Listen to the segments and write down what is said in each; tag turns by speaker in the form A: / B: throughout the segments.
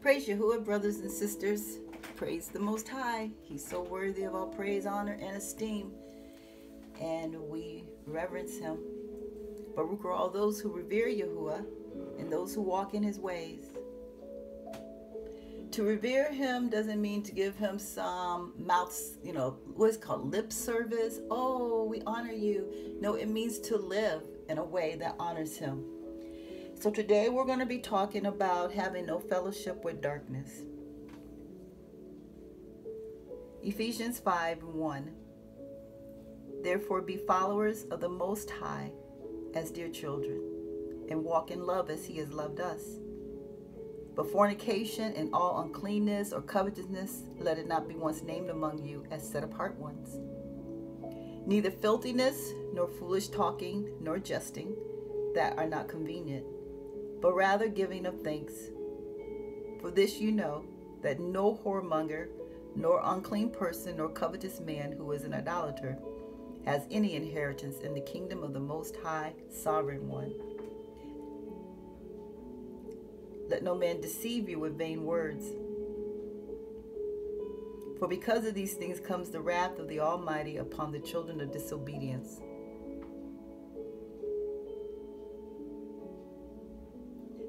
A: Praise Yahuwah, brothers and sisters. Praise the Most High. He's so worthy of all praise, honor, and esteem. And we reverence him. Baruch are all those who revere Yahuwah and those who walk in his ways. To revere him doesn't mean to give him some mouth, you know, what's called lip service. Oh, we honor you. No, it means to live in a way that honors him. So today we're going to be talking about having no fellowship with darkness. Ephesians 5 1. Therefore be followers of the Most High as dear children, and walk in love as he has loved us. But fornication and all uncleanness or covetousness, let it not be once named among you as set apart ones. Neither filthiness, nor foolish talking, nor jesting, that are not convenient but rather giving of thanks. For this you know, that no whoremonger, nor unclean person, nor covetous man who is an idolater has any inheritance in the kingdom of the Most High Sovereign One. Let no man deceive you with vain words. For because of these things comes the wrath of the Almighty upon the children of disobedience.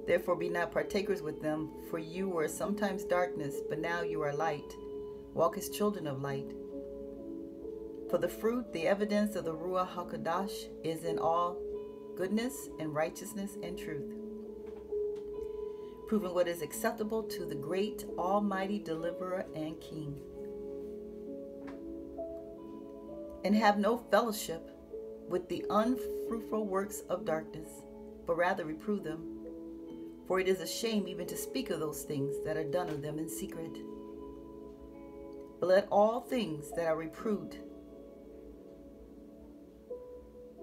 A: Therefore be not partakers with them, for you were sometimes darkness, but now you are light. Walk as children of light. For the fruit, the evidence of the Ruach HaKodesh, is in all goodness and righteousness and truth, proving what is acceptable to the great, almighty deliverer and king. And have no fellowship with the unfruitful works of darkness, but rather reprove them. For it is a shame even to speak of those things that are done of them in secret. But let all things that are reproved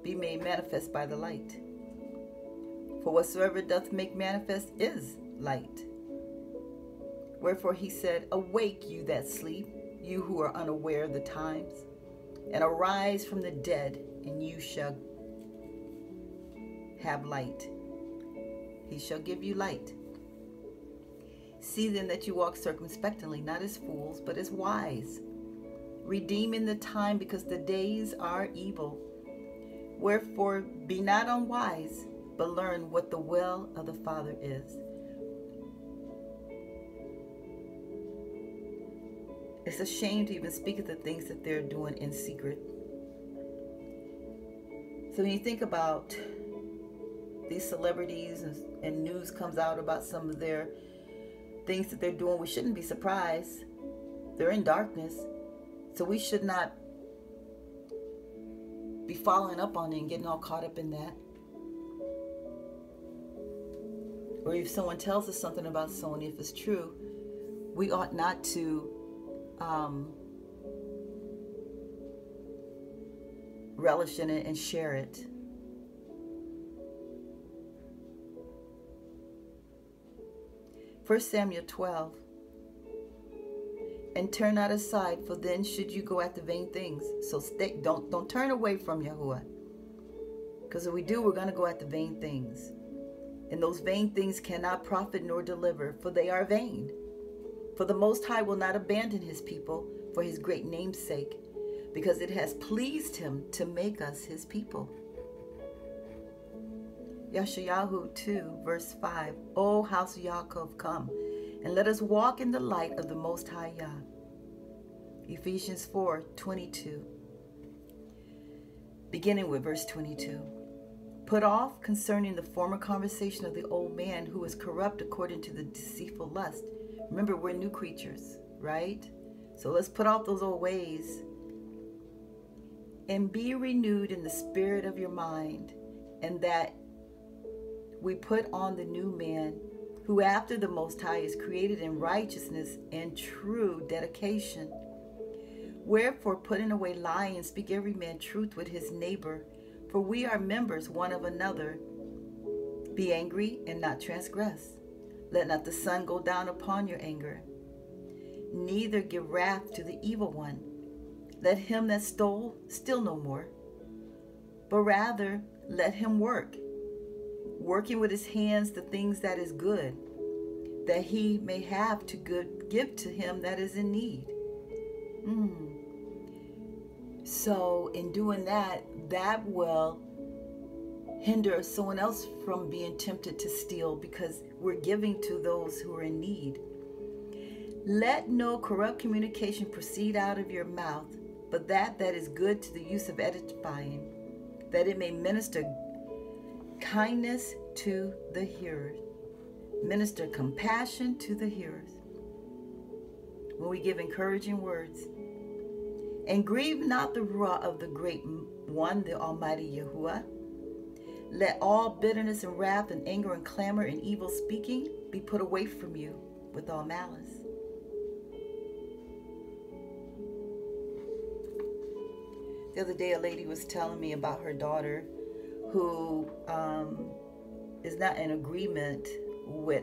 A: be made manifest by the light. For whatsoever doth make manifest is light. Wherefore he said, Awake, you that sleep, you who are unaware of the times, and arise from the dead, and you shall have light he shall give you light. See then that you walk circumspectly, not as fools, but as wise, redeeming the time because the days are evil. Wherefore be not unwise, but learn what the will of the Father is. It's a shame to even speak of the things that they're doing in secret. So when you think about these celebrities and, and news comes out about some of their things that they're doing, we shouldn't be surprised. They're in darkness. So we should not be following up on it and getting all caught up in that. Or if someone tells us something about someone, if it's true, we ought not to um, relish in it and share it. 1 Samuel 12. And turn not aside, for then should you go after vain things. So stay, don't don't turn away from Yahuwah. Because if we do, we're going to go after vain things. And those vain things cannot profit nor deliver, for they are vain. For the Most High will not abandon his people for his great name's sake, because it has pleased him to make us his people. Yeshayahu 2, verse 5. O house of Yaakov, come, and let us walk in the light of the Most High Yah. Ephesians 4, 22. Beginning with verse 22. Put off concerning the former conversation of the old man who is corrupt according to the deceitful lust. Remember, we're new creatures, right? So let's put off those old ways and be renewed in the spirit of your mind, and that we put on the new man who after the Most High is created in righteousness and true dedication. Wherefore, putting away lying, speak every man truth with his neighbor, for we are members one of another. Be angry and not transgress. Let not the sun go down upon your anger. Neither give wrath to the evil one. Let him that stole steal no more, but rather let him work working with his hands the things that is good, that he may have to good, give to him that is in need. Mm. So, in doing that, that will hinder someone else from being tempted to steal because we're giving to those who are in need. Let no corrupt communication proceed out of your mouth, but that that is good to the use of edifying, that it may minister kindness to the hearers, minister compassion to the hearers. When we give encouraging words, and grieve not the ruah of the great one, the Almighty Yahuwah. Let all bitterness and wrath and anger and clamor and evil speaking be put away from you with all malice. The other day, a lady was telling me about her daughter who um, is not in agreement with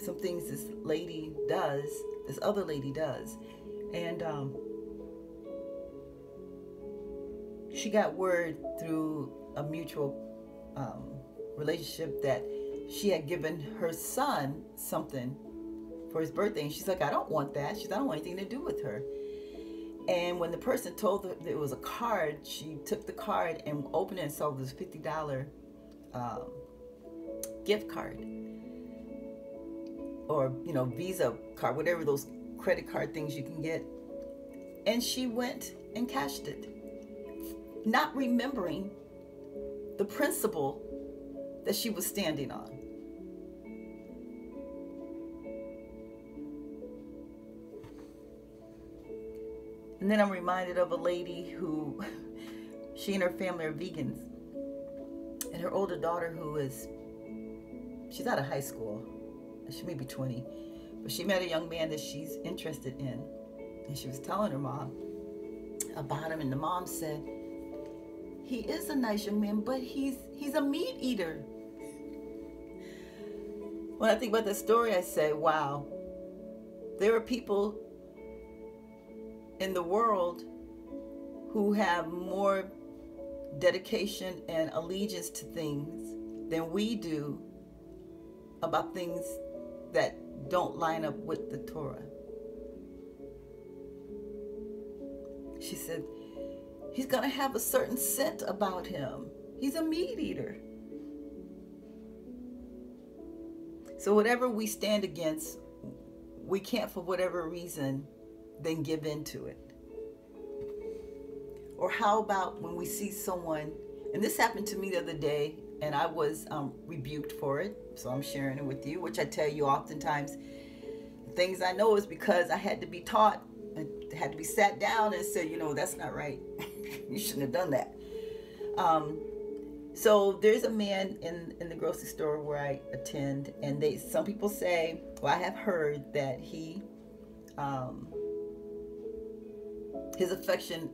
A: some things this lady does, this other lady does. And um, she got word through a mutual um, relationship that she had given her son something for his birthday. And she's like, I don't want that. She's, I don't want anything to do with her. And when the person told her it was a card, she took the card and opened it and saw a $50 um, gift card or, you know, Visa card, whatever those credit card things you can get. And she went and cashed it not remembering the principle that she was standing on. And then I'm reminded of a lady who, she and her family are vegans. And her older daughter, who is, she's out of high school, she may be 20, but she met a young man that she's interested in. And she was telling her mom about him, and the mom said, he is a nice young man, but he's he's a meat eater. When I think about that story, I say, wow, there are people in the world who have more dedication and allegiance to things than we do about things that don't line up with the Torah. She said, He's going to have a certain scent about him. He's a meat eater. So, whatever we stand against, we can't, for whatever reason, then give in to it. Or how about when we see someone, and this happened to me the other day, and I was um, rebuked for it, so I'm sharing it with you, which I tell you oftentimes. Things I know is because I had to be taught, I had to be sat down and said, you know, that's not right. you shouldn't have done that. Um, so there's a man in in the grocery store where I attend, and they some people say, well, I have heard that he, um, his affection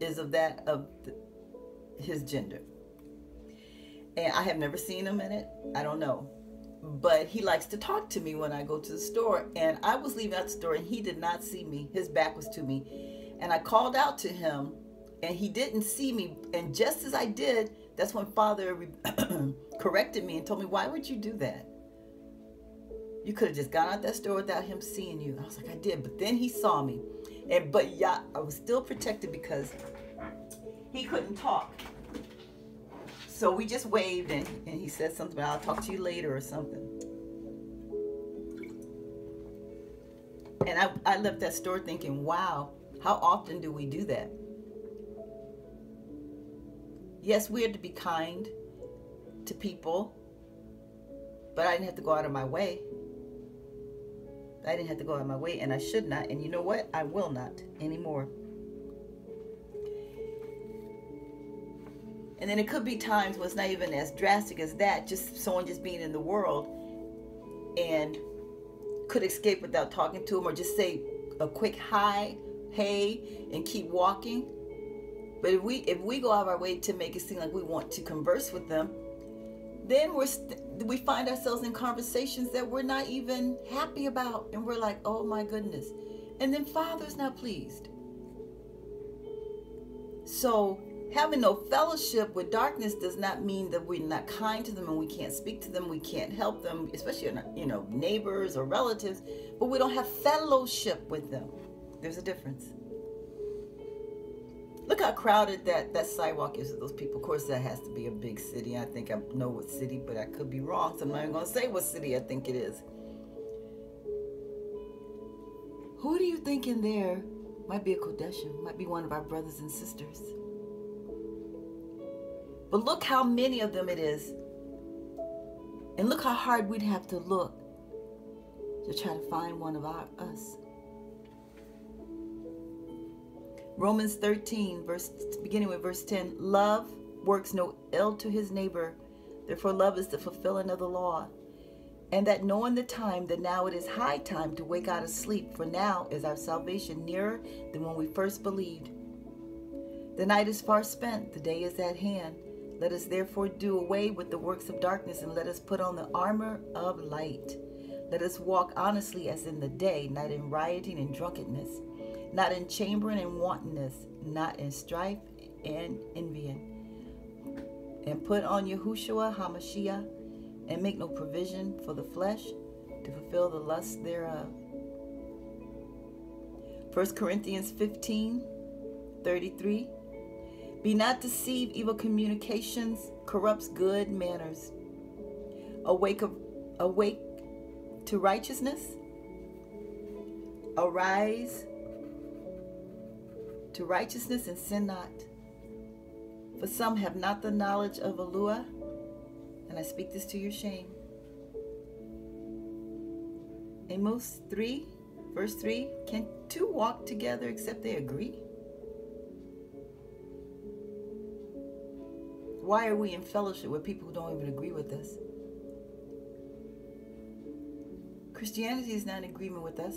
A: is of that of the, his gender, and I have never seen him in it. I don't know, but he likes to talk to me when I go to the store, and I was leaving out the store, and he did not see me. His back was to me, and I called out to him and he didn't see me. And just as I did, that's when Father corrected me and told me, Why would you do that? You could have just gone out that store without him seeing you. I was like, I did. But then he saw me. And but yeah, I was still protected because he couldn't talk. So we just waved and, and he said something, about I'll talk to you later or something. And I, I left that store thinking, wow, how often do we do that? Yes, we are to be kind to people, but I didn't have to go out of my way. I didn't have to go out of my way, and I should not. And you know what? I will not anymore. And then it could be times when it's not even as drastic as that, just someone just being in the world and could escape without talking to them or just say a quick hi, hey, and keep walking. But if we if we go out of our way to make it seem like we want to converse with them, then we're we find ourselves in conversations that we're not even happy about, and we're like, oh my goodness, and then Father's not pleased. So having no fellowship with darkness does not mean that we're not kind to them and we can't speak to them, we can't help them, especially you know neighbors or relatives, but we don't have fellowship with them. There's a difference. Look how crowded that that sidewalk is with those people. Of course, that has to be a big city. I think I know what city, but I could be wrong. So I'm not even going to say what city I think it is. Who do you think in there might be a Kodeshim, might be one of our brothers and sisters? But look how many of them it is. And look how hard we'd have to look to try to find one of our us. Romans 13, verse beginning with verse 10. Love works no ill to his neighbor. Therefore, love is the fulfilling of the law. And that knowing the time, that now it is high time to wake out of sleep, for now is our salvation nearer than when we first believed. The night is far spent, the day is at hand. Let us therefore do away with the works of darkness and let us put on the armor of light. Let us walk honestly as in the day, not in rioting and drunkenness, not in chambering and wantonness, not in strife and envying. And put on Yahushua HaMashiach, and make no provision for the flesh to fulfill the lust thereof. 1 Corinthians 15 33. Be not deceived, evil communications corrupts good manners. Awake, awake to righteousness. Arise to righteousness and sin not. For some have not the knowledge of Alua, and I speak this to your shame. Amos 3, verse 3 Can two walk together except they agree? Why are we in fellowship with people who don't even agree with us? Christianity is not in agreement with us.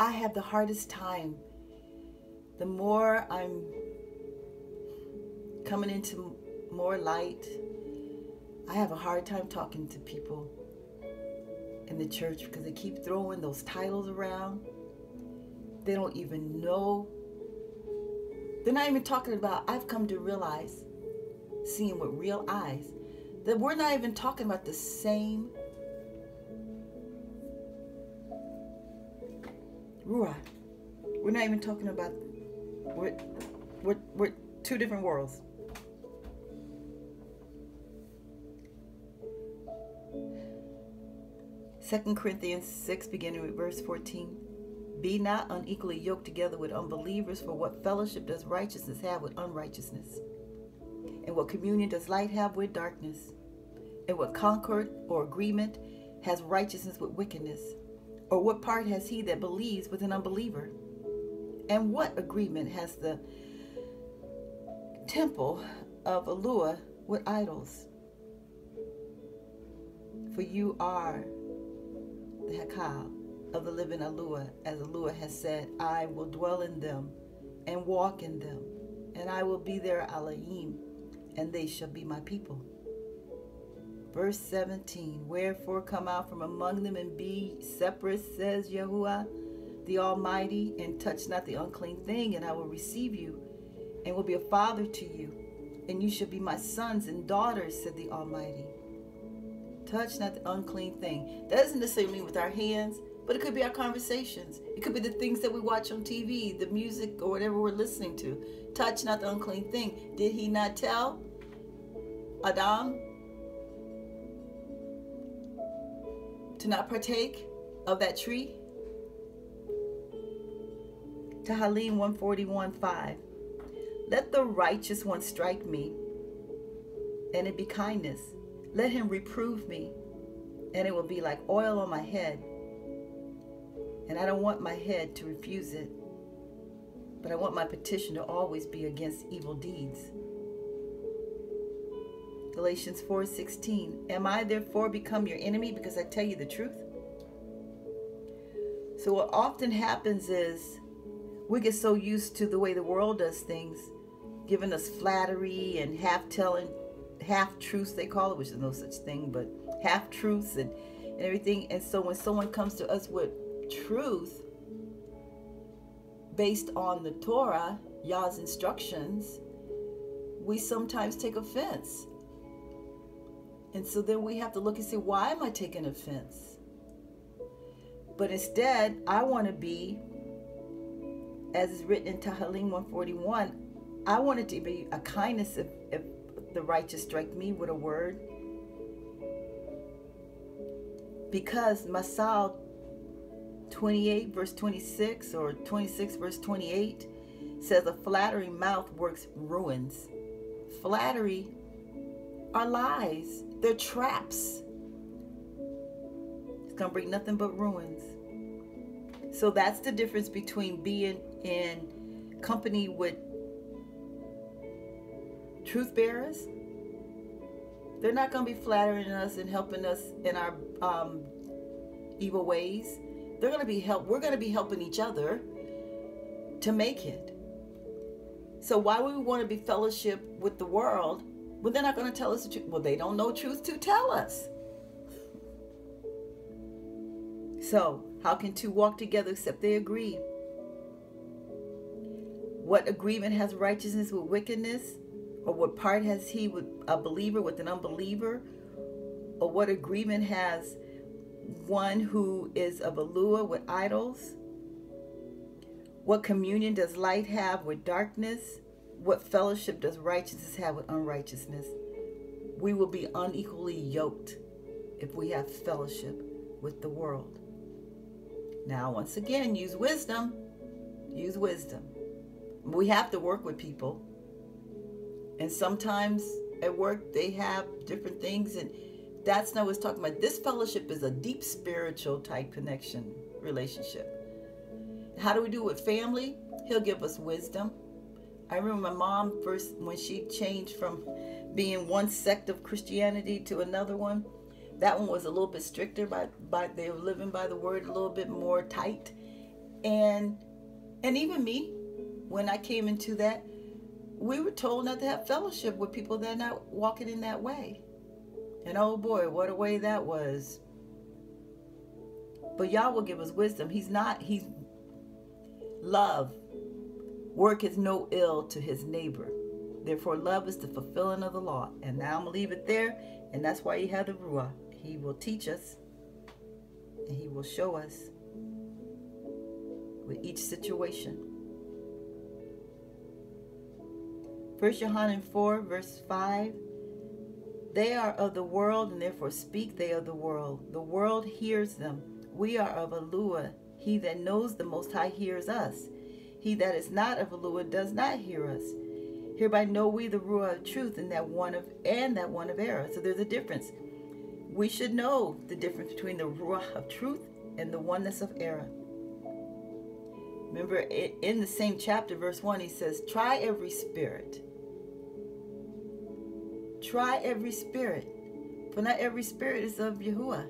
A: I have the hardest time. The more I'm coming into more light, I have a hard time talking to people in the church because they keep throwing those titles around. They don't even know they're not even talking about, I've come to realize, seeing with real eyes, that we're not even talking about the same Ruah. We're not even talking about, we're, we're, we're two different worlds. Second Corinthians 6, beginning with verse 14. Be not unequally yoked together with unbelievers, for what fellowship does righteousness have with unrighteousness? And what communion does light have with darkness? And what concord or agreement has righteousness with wickedness? Or what part has he that believes with an unbeliever? And what agreement has the temple of Alua with idols? For you are the Hekal of the living Alua, as Alua has said, I will dwell in them and walk in them, and I will be their Elohim, and they shall be my people. Verse 17 Wherefore come out from among them and be separate, says Yahuwah the Almighty, and touch not the unclean thing, and I will receive you, and will be a father to you, and you shall be my sons and daughters, said the Almighty. Touch not the unclean thing. That doesn't necessarily mean with our hands, but it could be our conversations. It could be the things that we watch on TV, the music, or whatever we're listening to. Touch not the unclean thing. Did he not tell Adam to not partake of that tree? Tehillim 141 5. Let the righteous one strike me, and it be kindness. Let him reprove me, and it will be like oil on my head and I don't want my head to refuse it, but I want my petition to always be against evil deeds. Galatians 4:16 Am I therefore become your enemy because I tell you the truth? So what often happens is we get so used to the way the world does things, giving us flattery and half telling half truths they call it, which is no such thing, but half truths and, and everything. And so when someone comes to us with truth based on the Torah, Yah's instructions, we sometimes take offense. And so then we have to look and say, why am I taking offense? But instead, I want to be, as is written in Tehillim 141, I want it to be a kindness if, if the righteous strike me with a word. Because Masal 28, verse 26, or 26, verse 28, says a flattering mouth works ruins. Flattery are lies, they're traps. It's going to bring nothing but ruins. So that's the difference between being in company with truth bearers. They're not going to be flattering us and helping us in our um, evil ways. They're going to be help. We're going to be helping each other to make it. So why would we want to be fellowship with the world when they're not going to tell us the truth? Well, they don't know truth to tell us. So how can two walk together except they agree? What agreement has righteousness with wickedness? Or what part has he with a believer with an unbeliever? Or what agreement has one who is of Alua with idols? What communion does light have with darkness? What fellowship does righteousness have with unrighteousness? We will be unequally yoked if we have fellowship with the world. Now, once again, use wisdom. Use wisdom. We have to work with people. And sometimes at work, they have different things, and that's not what it's talking about. This fellowship is a deep spiritual type connection relationship. How do we do it with family? He'll give us wisdom. I remember my mom first when she changed from being one sect of Christianity to another one. That one was a little bit stricter, by, by they were living by the word a little bit more tight, and and even me, when I came into that, we were told not to have fellowship with people that are not walking in that way. And oh boy, what a way that was. But Yah will give us wisdom. He's not, he's love. Work is no ill to his neighbor. Therefore, love is the fulfilling of the law. And now I'm going to leave it there. And that's why he had the Ruah. He will teach us and he will show us with each situation. First John 4, verse 5. They are of the world, and therefore speak they of the world. The world hears them. We are of Alua. He that knows the Most High hears us. He that is not of Alua does not hear us. Hereby know we the Ruah of truth and that one of and that one of error. So there's a difference. We should know the difference between the Ruah of truth and the oneness of error. Remember in the same chapter, verse 1, he says, Try every spirit Try every spirit, for not every spirit is of Yahuwah.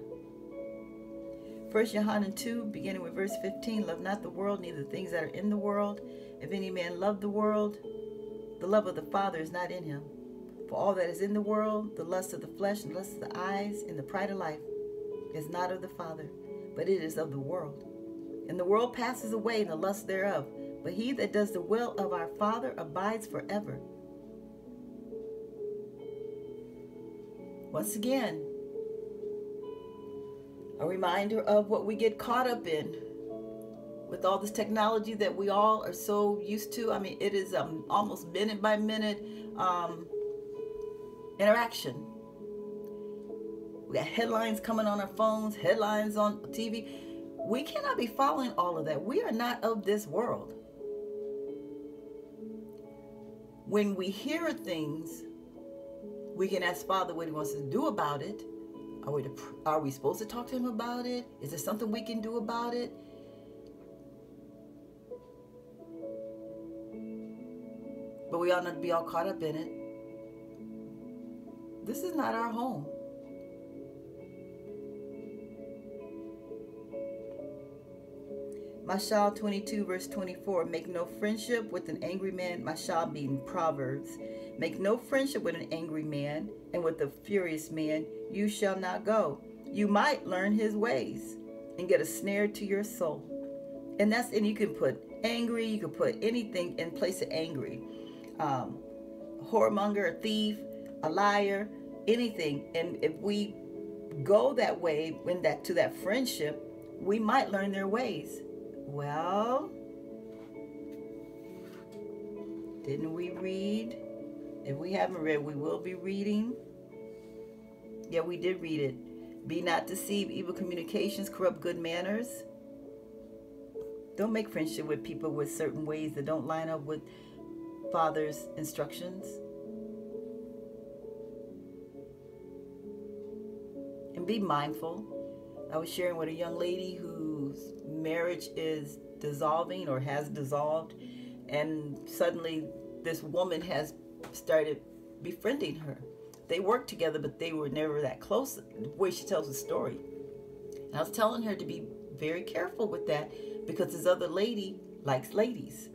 A: First Johanna 2, beginning with verse 15, love not the world, neither the things that are in the world. If any man love the world, the love of the Father is not in him. For all that is in the world, the lust of the flesh, and lust of the eyes, and the pride of life, is not of the Father, but it is of the world. And the world passes away, and the lust thereof. But he that does the will of our Father abides forever. Once again, a reminder of what we get caught up in with all this technology that we all are so used to. I mean, it is um, almost minute by minute um, interaction. We got headlines coming on our phones, headlines on TV. We cannot be following all of that. We are not of this world. When we hear things we can ask Father what He wants to do about it. Are we, to, are we supposed to talk to Him about it? Is there something we can do about it? But we ought not to be all caught up in it. This is not our home. Mashal 22, verse 24. Make no friendship with an angry man. Mashal being Proverbs. Make no friendship with an angry man, and with a furious man you shall not go. You might learn his ways and get a snare to your soul. And that's and you can put angry. You can put anything in place of angry. Um, whoremonger, a thief, a liar, anything. And if we go that way, when that to that friendship, we might learn their ways. Well, didn't we read? If we haven't read, we will be reading. Yeah, we did read it. Be not deceived, evil communications corrupt good manners. Don't make friendship with people with certain ways that don't line up with Father's instructions. And be mindful. I was sharing with a young lady whose marriage is dissolving or has dissolved, and suddenly this woman has started befriending her. They worked together, but they were never that close, the way she tells the story. And I was telling her to be very careful with that because this other lady likes ladies.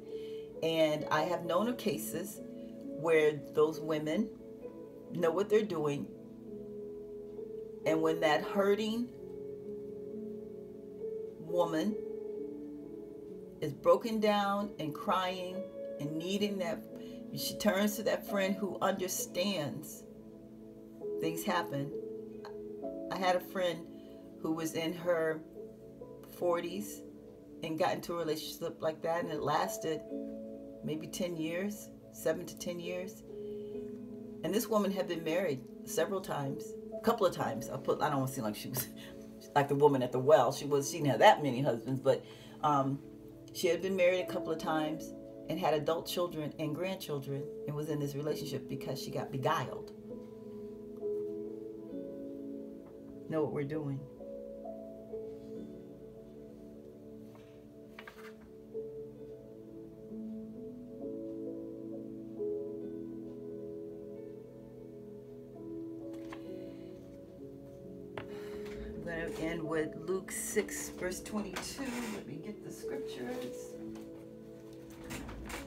A: And I have known of cases where those women know what they're doing. And when that hurting woman is broken down and crying and needing that, she turns to that friend who understands things happen. I had a friend who was in her 40s and got into a relationship like that, and it lasted maybe 10 years, seven to 10 years. And this woman had been married several times, a couple of times. I put, I don't want to seem like she was like the woman at the well. She was, she didn't have that many husbands, but um, she had been married a couple of times and had adult children and grandchildren and was in this relationship because she got beguiled. Know what we're doing. I'm going to end with Luke 6, verse 22. Let me get the scriptures.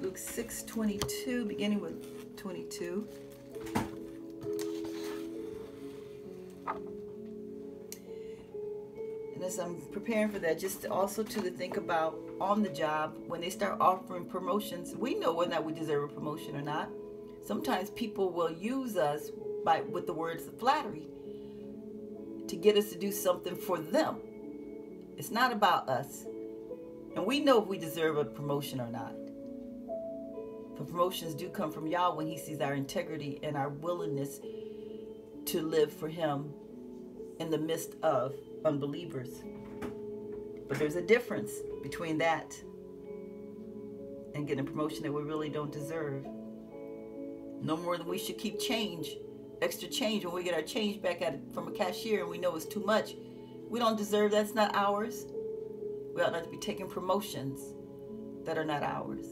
A: Luke 6, 22, beginning with 22. I'm preparing for that, just also to think about on the job, when they start offering promotions, we know whether or not we deserve a promotion or not. Sometimes people will use us by with the words of flattery to get us to do something for them. It's not about us. And we know if we deserve a promotion or not. The promotions do come from Yah when He sees our integrity and our willingness to live for Him in the midst of unbelievers. But there's a difference between that and getting a promotion that we really don't deserve. No more than we should keep change, extra change when we get our change back at from a cashier and we know it's too much. We don't deserve that's not ours. We ought not to be taking promotions that are not ours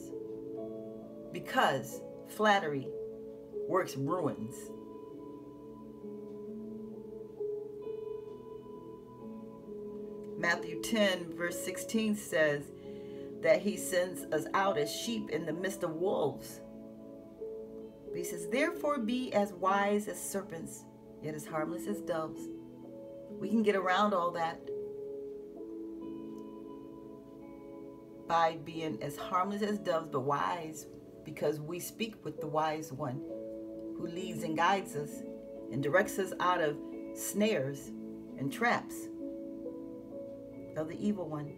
A: because flattery works ruins. Matthew 10, verse 16 says that he sends us out as sheep in the midst of wolves. He says, Therefore be as wise as serpents, yet as harmless as doves. We can get around all that by being as harmless as doves, but wise because we speak with the wise one who leads and guides us and directs us out of snares and traps of the evil one.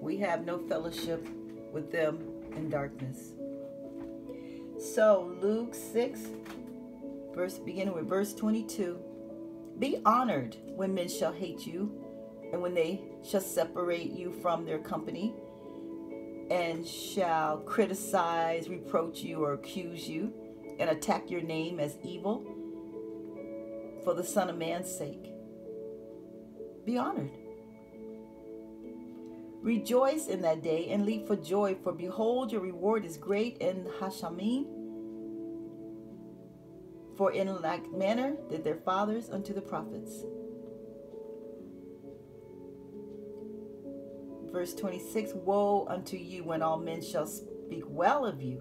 A: We have no fellowship with them in darkness. So Luke 6, verse beginning with verse 22. Be honored when men shall hate you, and when they shall separate you from their company, and shall criticize, reproach you, or accuse you, and attack your name as evil for the Son of Man's sake. Be honored. Rejoice in that day and leap for joy, for behold, your reward is great in Hashamim. For in like manner did their fathers unto the prophets. Verse 26 Woe unto you when all men shall speak well of you,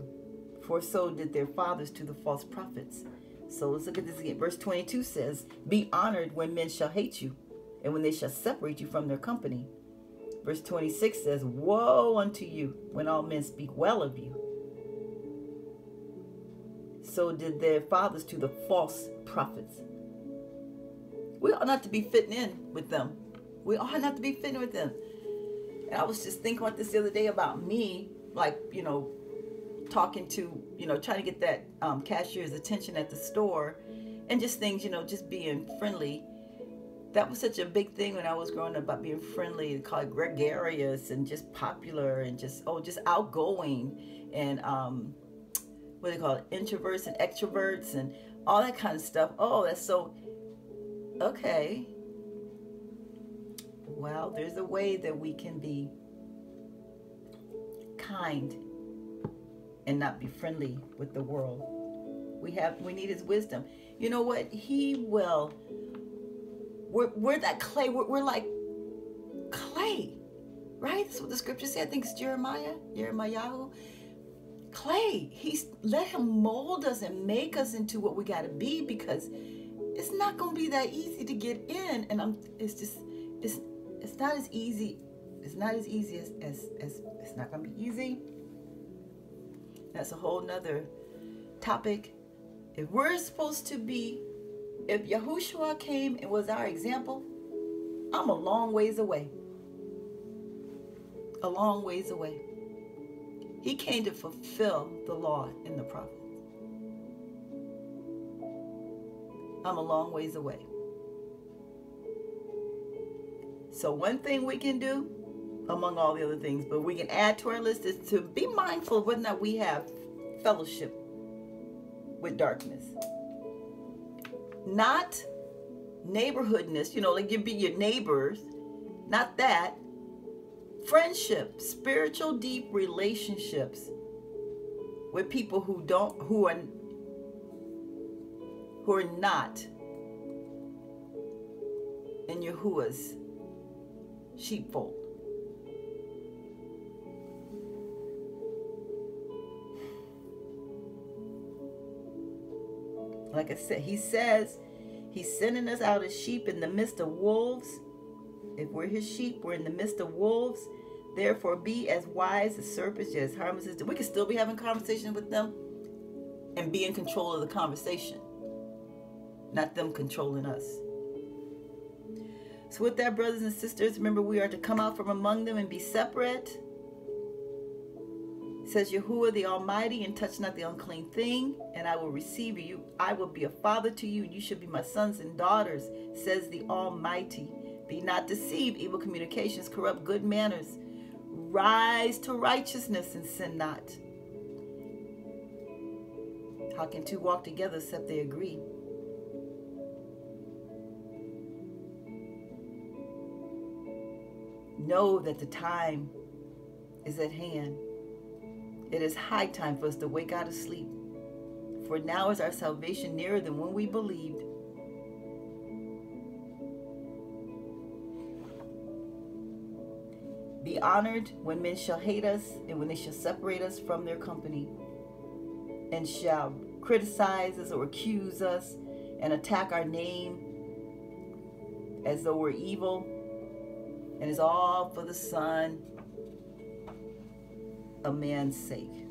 A: for so did their fathers to the false prophets. So let's look at this again. Verse 22 says, Be honored when men shall hate you, and when they shall separate you from their company. Verse 26 says, Woe unto you when all men speak well of you. So did their fathers to the false prophets. We ought not to be fitting in with them. We ought not to be fitting with them. And I was just thinking about this the other day about me, like, you know, talking to, you know, trying to get that um, cashier's attention at the store and just things, you know, just being friendly. That was such a big thing when I was growing up about being friendly, and called gregarious and just popular and just, oh, just outgoing and, um, what they call it, introverts and extroverts and all that kind of stuff. Oh, that's so, okay. Well, there's a way that we can be kind and not be friendly with the world. We have we need his wisdom. You know what? He will we're, we're that clay. We're, we're like clay, right? That's what the scripture said. I think it's Jeremiah, Jeremiah. Clay. He's let him mold us and make us into what we got to be because it's not going to be that easy to get in. And I'm. It's just. It's. It's not as easy. It's not as easy as. as, as it's not going to be easy that's a whole nother topic. If we're supposed to be, if Yahushua came and was our example, I'm a long ways away. A long ways away. He came to fulfill the law and the prophets. I'm a long ways away. So, one thing we can do among all the other things. But we can add to our list is to be mindful of whether or not we have fellowship with darkness. Not neighborhoodness, you know, like you be your neighbors, not that. Friendship, spiritual deep relationships with people who don't who are who are not in Yahuwah's sheepfold. Like I said, he says he's sending us out as sheep in the midst of wolves. If we're his sheep, we're in the midst of wolves. Therefore, be as wise as serpents, as harmless as we can still be having conversations with them and be in control of the conversation, not them controlling us. So, with that, brothers and sisters, remember we are to come out from among them and be separate says Yahuwah the Almighty, and touch not the unclean thing, and I will receive you. I will be a father to you, and you shall be my sons and daughters, says the Almighty. Be not deceived, evil communications corrupt good manners. Rise to righteousness and sin not. How can two walk together except they agree? Know that the time is at hand it is high time for us to wake out of sleep. For now is our salvation nearer than when we believed. Be honored when men shall hate us and when they shall separate us from their company and shall criticize us or accuse us and attack our name as though we're evil. And it's all for the Son a man's sake.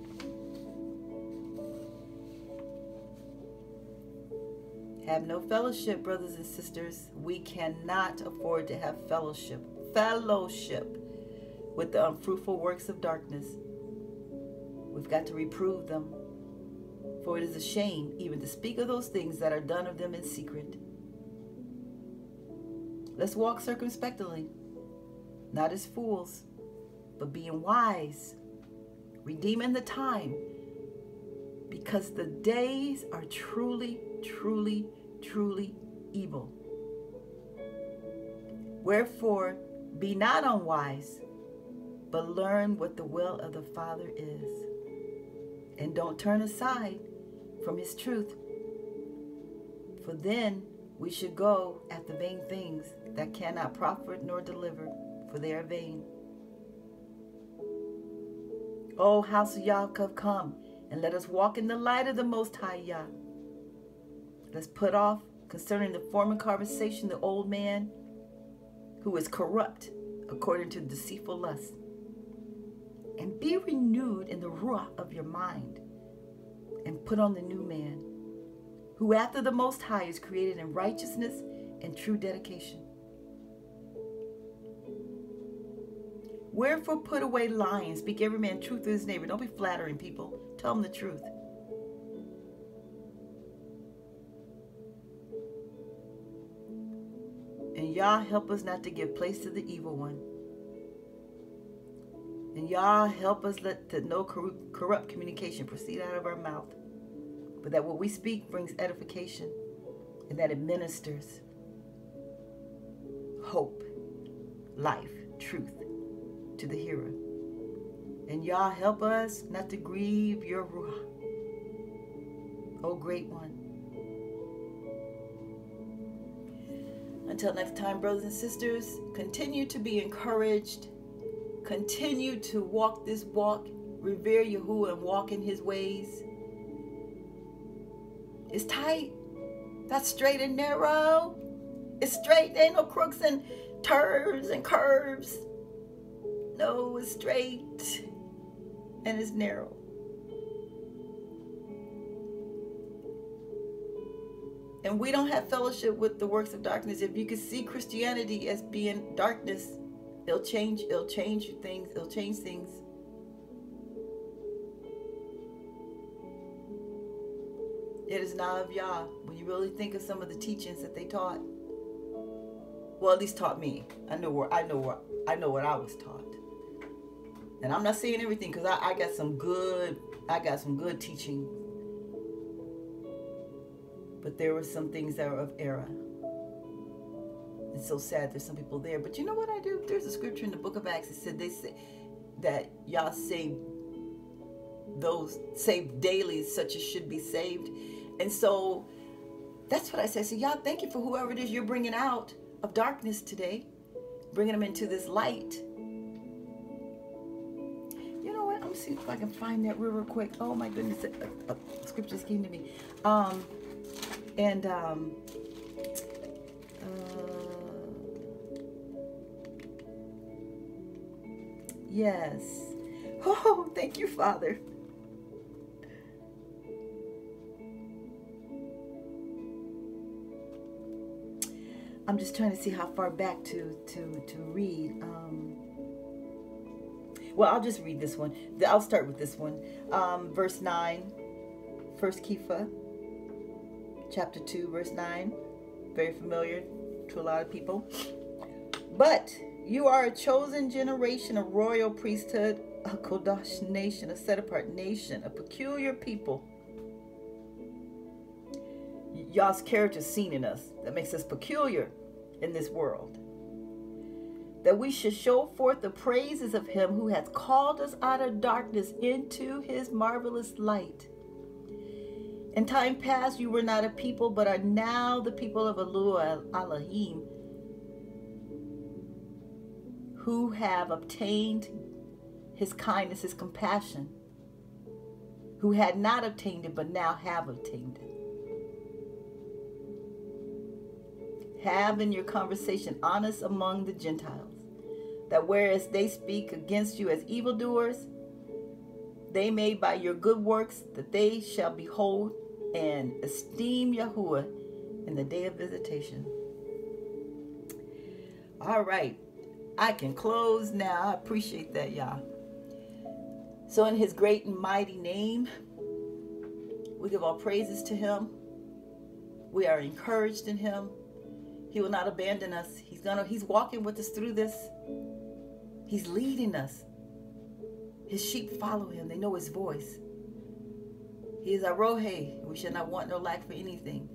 A: Have no fellowship, brothers and sisters. We cannot afford to have fellowship, fellowship with the unfruitful works of darkness. We've got to reprove them. For it is a shame even to speak of those things that are done of them in secret. Let's walk circumspectly, not as fools, but being wise redeeming the time because the days are truly, truly, truly evil. Wherefore, be not unwise, but learn what the will of the Father is. And don't turn aside from his truth. For then we should go at the vain things that cannot profit nor deliver, for they are vain. O oh, house of Yaakov, come and let us walk in the light of the Most High Yah. Let's put off concerning the former conversation the old man who is corrupt according to deceitful lust, and be renewed in the ruah of your mind, and put on the new man, who after the Most High is created in righteousness and true dedication. Wherefore put away lying, speak every man truth to his neighbor. Don't be flattering people. Tell them the truth. And Yah help us not to give place to the evil one. And Yah help us let no corrupt communication proceed out of our mouth. But that what we speak brings edification and that it ministers hope, life, truth to the hearer. And Yah help us not to grieve your Ruah, O great one. Until next time, brothers and sisters, continue to be encouraged. Continue to walk this walk. Revere Yahuwah and walk in his ways. It's tight. That's straight and narrow. It's straight. There ain't no crooks and turns and curves. No, it's straight and it's narrow. And we don't have fellowship with the works of darkness. If you could see Christianity as being darkness, it'll change, it'll change things, it'll change things. It is not of Yah when you really think of some of the teachings that they taught. Well, at least taught me. I know where I know where I know what I was taught and I'm not saying everything because I, I got some good I got some good teaching. But there were some things that were of error. It's so sad there's some people there. But you know what I do? There's a scripture in the book of Acts that said they say that y'all save those saved daily such as should be saved. And so that's what I say so Yah thank you for whoever it is you're bringing out of darkness today. Bringing them into this light see if I can find that real, real quick. Oh my goodness, a, a, a scripture came to me. Um, and um, uh, yes. Oh, thank you, Father. I'm just trying to see how far back to to to read. Um, well, I'll just read this one. I'll start with this one. Um, verse 9, First Kepha, chapter 2, verse 9. Very familiar to a lot of people. But you are a chosen generation, a royal priesthood, a Kodash nation, a set apart nation, a peculiar people. Yah's character seen in us that makes us peculiar in this world that we should show forth the praises of him who hath called us out of darkness into his marvelous light. In time past, you were not a people, but are now the people of Elohim, who have obtained his kindness, his compassion, who had not obtained it, but now have obtained it. Have in your conversation honest among the Gentiles that whereas they speak against you as evildoers, they may by your good works that they shall behold and esteem Yahuwah in the day of visitation. All right, I can close now. I appreciate that, y'all. So, in his great and mighty name, we give all praises to him. We are encouraged in him. He will not abandon us. He's gonna he's walking with us through this. He's leading us. His sheep follow him. They know his voice. He is our Rohe. We shall not want no lack for anything.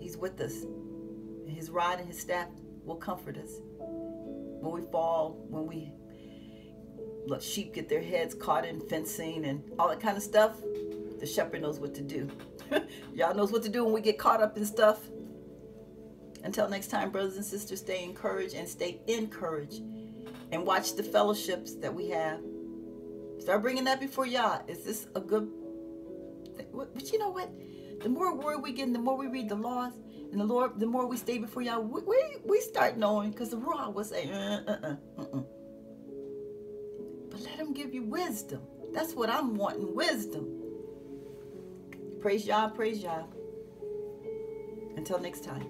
A: He's with us. And his rod and his staff will comfort us. When we fall, when we let sheep get their heads caught in fencing and all that kind of stuff, the shepherd knows what to do. Yah knows what to do when we get caught up in stuff. Until next time, brothers and sisters, stay encouraged and stay encouraged and watch the fellowships that we have. Start bringing that before Yah. Is this a good thing? But you know what? The more word we get, the more we read the laws, and the Lord, the more we stay before Yah, we, we, we start knowing because the Ruah will say, uh, uh, uh, uh, But let him give you wisdom. That's what I'm wanting wisdom. Praise Yah, praise Yah. Until next time.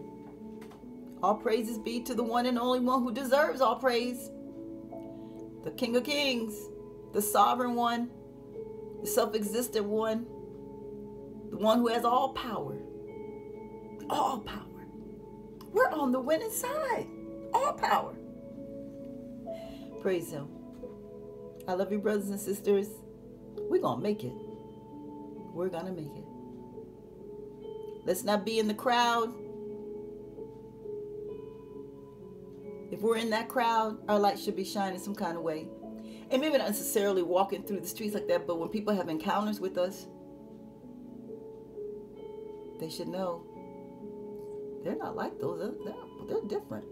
A: All praises be to the one and only one who deserves all praise. The King of Kings, the sovereign one, the self existent one, the one who has all power. All power. We're on the winning side. All power. Praise Him. I love you, brothers and sisters. We're going to make it. We're going to make it. Let's not be in the crowd. If we're in that crowd, our light should be shining some kind of way. And maybe not necessarily walking through the streets like that, but when people have encounters with us, they should know they're not like those. They're, they're different.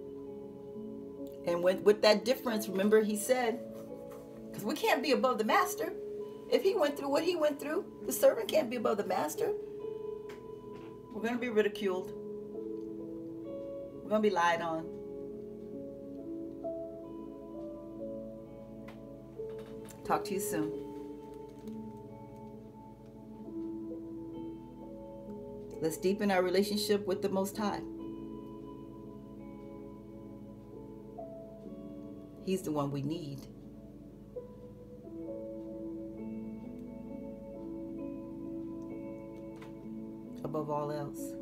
A: And with, with that difference, remember he said, because we can't be above the master. If he went through what he went through, the servant can't be above the master. We're going to be ridiculed. We're going to be lied on. Talk to you soon. Let's deepen our relationship with the Most High. He's the one we need. Above all else.